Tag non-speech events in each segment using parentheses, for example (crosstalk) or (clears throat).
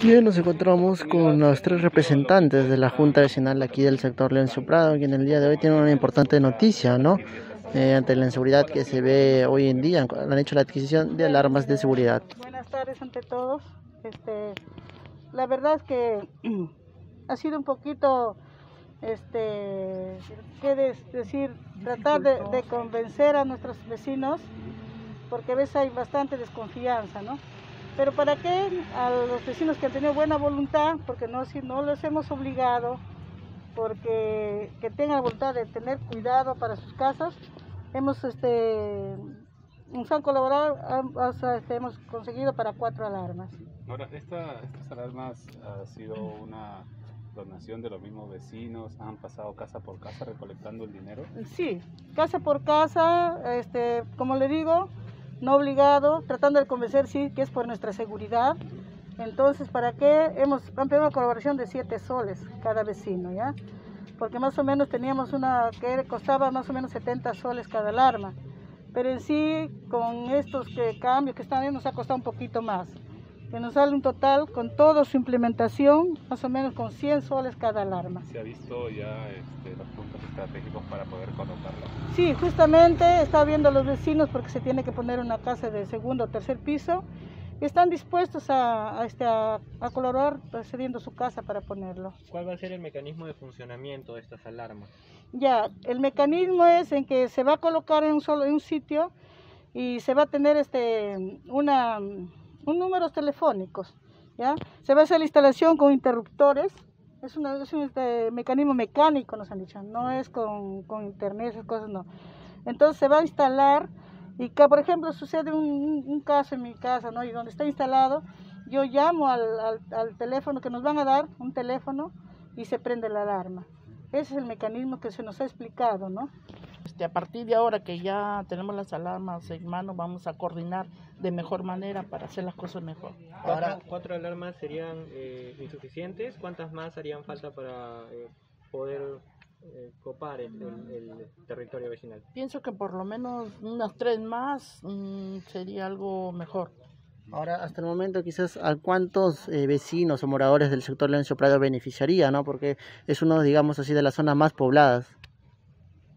Bien, nos encontramos con los tres representantes de la Junta Vecinal aquí del sector Leoncio Prado, que en el día de hoy tienen una importante noticia, ¿no? Eh, ante la inseguridad que se ve hoy en día, han hecho la adquisición de alarmas de seguridad. Buenas tardes ante todos. Este, la verdad es que (clears throat) ha sido un poquito, este, qué decir, tratar de, de convencer a nuestros vecinos, porque a veces hay bastante desconfianza, ¿no? Pero ¿para qué? A los vecinos que han tenido buena voluntad, porque no, si no los hemos obligado, porque que tengan voluntad de tener cuidado para sus casas, hemos este nos han colaborado, hasta, este, hemos conseguido para cuatro alarmas. Ahora, esta, estas alarmas ha sido una donación de los mismos vecinos, han pasado casa por casa recolectando el dinero. Sí, casa por casa, este, como le digo, no obligado, tratando de convencer, sí, que es por nuestra seguridad. Entonces, ¿para qué? Hemos ampliado una colaboración de 7 soles cada vecino, ¿ya? Porque más o menos teníamos una que costaba más o menos 70 soles cada alarma. Pero en sí, con estos que, cambios que están ahí, nos ha costado un poquito más. Que nos sale un total, con toda su implementación, más o menos con 100 soles cada alarma. ¿Se ha visto ya este, los puntos estratégicos para poder colocarla? Sí, justamente está viendo a los vecinos porque se tiene que poner una casa de segundo o tercer piso y están dispuestos a, a, este, a, a colaborar cediendo su casa para ponerlo. ¿Cuál va a ser el mecanismo de funcionamiento de estas alarmas? Ya, el mecanismo es en que se va a colocar en un solo en un sitio y se va a tener este una un números telefónicos, ¿ya? Se va a hacer la instalación con interruptores, es, un este, mecanismo mecánico, nos han dicho, no es con, con internet, esas cosas no. Entonces se va a instalar y que, por ejemplo, sucede un, un caso en mi casa, ¿no? Y donde está instalado, yo llamo al, al, al teléfono que nos van a dar, un teléfono, y se prende la alarma. Ese es el mecanismo que se nos ha explicado, ¿no? Este, a partir de ahora que ya tenemos las alarmas en mano, vamos a coordinar de mejor manera para hacer las cosas mejor. Ahora, ¿Cuatro alarmas serían eh, insuficientes? ¿Cuántas más harían falta para eh, poder eh, copar el, el, el, territorio vecinal? Pienso que por lo menos unas tres más mmm, sería algo mejor. Ahora, hasta el momento, quizás a cuántos eh, vecinos o moradores del sector Leoncio Prado beneficiaría, ¿no? Porque es uno, digamos así, de las zonas más pobladas.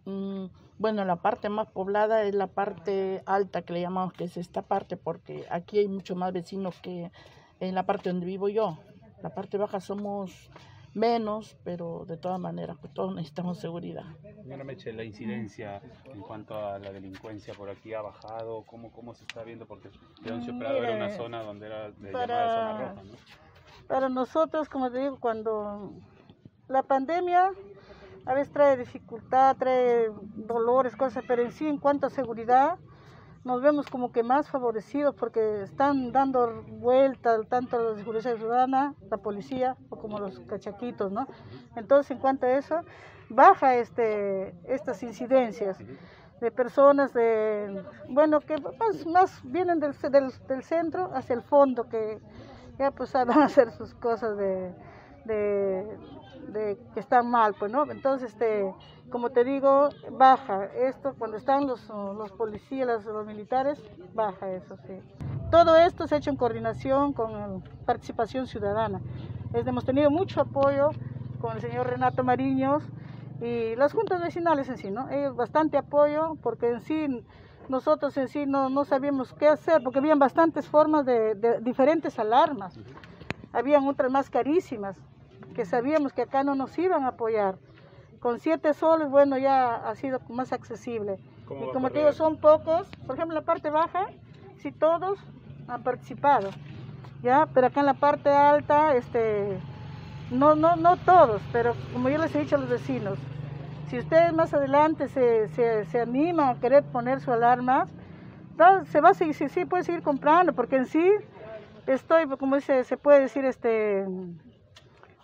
Mm, bueno, la parte más poblada es la parte alta que le llamamos, que es esta parte, porque aquí hay mucho más vecinos que en la parte donde vivo yo. La parte baja somos menos, pero de todas maneras, pues todos necesitamos seguridad. Señora Meche, la incidencia en cuanto a la delincuencia por aquí ha bajado, ¿cómo, cómo se está viendo? Porque Leoncio Prado Mire, era una zona donde era de para, llamada zona roja, ¿no? Para nosotros, como te digo, cuando la pandemia a veces trae dificultad, trae dolores, cosas, pero en sí, en cuanto a seguridad, nos vemos como que más favorecidos porque están dando vuelta tanto la seguridad ciudadana, la policía, o como los cachaquitos, ¿no? Entonces, en cuanto a eso, baja este, estas incidencias de personas de, bueno, que más, más vienen del, del, centro hacia el fondo, que ya pues (laughs) van a hacer sus cosas de, de, de que están mal, pues, ¿no? Entonces, este, como te digo, baja esto, cuando están los, los policías, los, los militares, baja eso, sí. Todo esto se ha hecho en coordinación con participación ciudadana. Es, hemos tenido mucho apoyo con el señor Renato Mariños y las juntas vecinales en sí, ¿no? Ellos bastante apoyo porque en sí nosotros en sí no, no sabíamos qué hacer porque habían bastantes formas de, de diferentes alarmas. Habían otras más carísimas que sabíamos que acá no nos iban a apoyar. Con siete soles, bueno, ya ha sido más accesible. Y como te digo, son pocos. Por ejemplo, en la parte baja, sí todos han participado. ¿ya? Pero acá en la parte alta, este, no, no, no todos, pero como yo les he dicho a los vecinos, si ustedes más adelante se, se, se animan a querer poner su alarma, se va a seguir, sí, sí, puede seguir comprando, porque en sí estoy, como dice, se puede decir, este,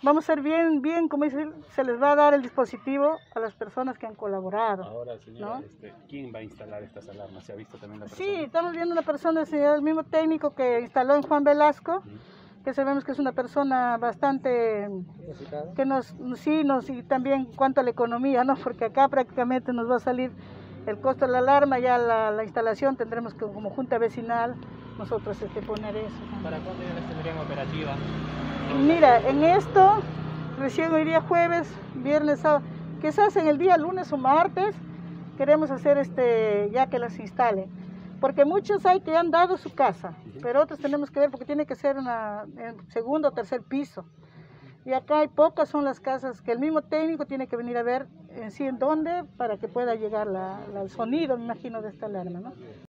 vamos a ser bien, bien, como dice, se les va a dar el dispositivo a las personas que han colaborado. Ahora, señora, ¿no? este, ¿quién va a instalar estas alarmas? ¿Se ha visto también la persona? Sí, estamos viendo una persona, el mismo técnico que instaló en Juan Velasco, uh -huh. que sabemos que es una persona bastante, que nos, sí, nos, y también cuanto a la economía, ¿no? Porque acá prácticamente nos va a salir el costo de la alarma, ya la, la instalación tendremos que como junta vecinal nosotros este, poner eso. ¿Para cuándo ya las tendrían operativas? Mira, en esto, recién hoy día jueves, viernes, sábado, quizás en el día lunes o martes, queremos hacer este, ya que las instalen. Porque muchos hay que han dado su casa, pero otros tenemos que ver porque tiene que ser una, en segundo o tercer piso. Y acá hay pocas son las casas que el mismo técnico tiene que venir a ver en sí en dónde para que pueda llegar la, la- el sonido, me imagino, de esta alarma. ¿no?